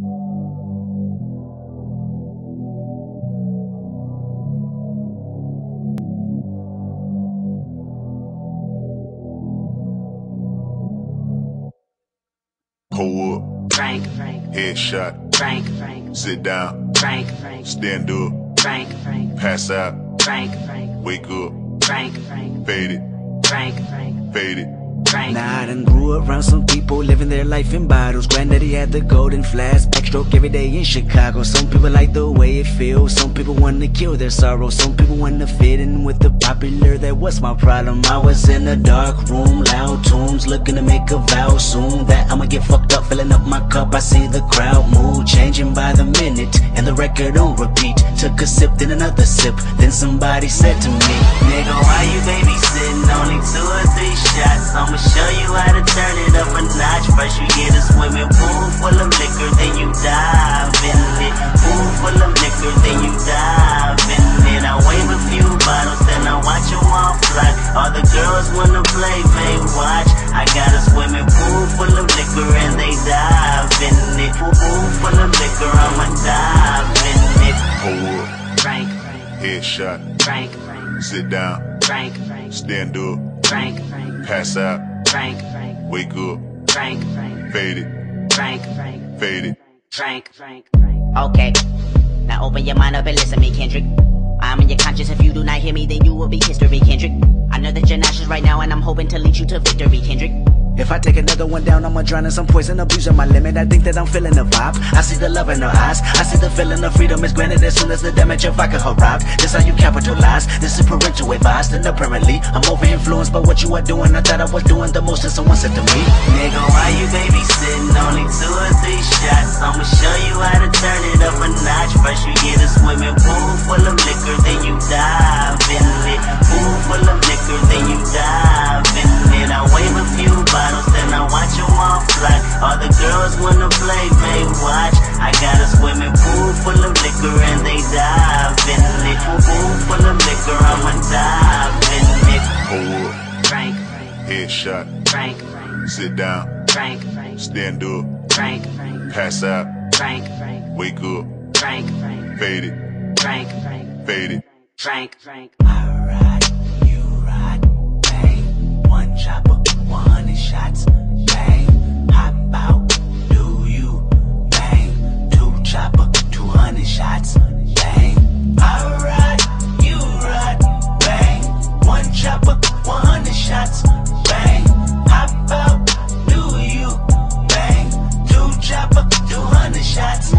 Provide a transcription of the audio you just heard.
Pull up, Frank, Frank, headshot, Frank, Frank, sit down, Frank, Frank, stand up, Frank, Frank, pass out, Frank, Frank, wake up, Frank, Frank, fade it, Frank, Frank, fade it. Nah, I done grew around some people living their life in bottles. Granddaddy had the golden flask, backstroke every day in Chicago. Some people like the way it feels, some people wanna kill their sorrow. Some people wanna fit in with the popular, that was my problem. I was in a dark room, loud tunes, looking to make a vow soon that I'ma get fucked up, filling up my cup. I see the crowd mood changing by the minute, and the record on repeat. Took a sip, then another sip, then somebody said to me, Nigga, why you babysitting? Only girls wanna play, they watch. I got a swimming pool full of liquor and they dive in it. Pool pool full of liquor, I'ma dive in it. Pull up, Frank, headshot, Frank, sit down, Frank, stand up, Frank, pass out, Frank, wake up, Frank, fade it, Frank, Frank, fade it. Frank, Frank, Frank. Okay, now open your mind up and listen me, Kendrick. I'm in your conscience. If you hear me, then you will be history, Kendrick. I know that you're nauseous right now, and I'm hoping to lead you to victory, Kendrick. If I take another one down, I'ma drown in some poison, abusing my limit. I think that I'm feeling the vibe. I see the love in her eyes. I see the feeling of freedom is granted as soon as the damage of vodka arrived. This how you capitalize. This is parental advice. and apparently I'm over influenced by what you are doing. I thought I was doing the most, and someone said to me, Nigga, why you babysitting? Only two or three shots. I'ma show you how to turn it up a notch. First you get a swimming pool full of full of liquor, then you dive in it. I wave a few bottles, then I watch them all fly. All the girls wanna play, they watch. I got a swimming pool full of liquor and they dive in it. Pool full of liquor, I'ma dive in it. Up, Frank, Frank, headshot, Frank, Frank, sit down, Frank, Frank, stand up, Frank, pass out, Frank, wake up, Frank, Frank, fade it, Frank, Frank, fade it. Frank, Frank. Chopper, 100 shots, bang. Hop out, do you, bang. Two chopper, 200 shots, bang. Ride, you ride, bang. One chopper, 100 shots, bang. Hop out, do you, bang. Two chopper, 200 shots,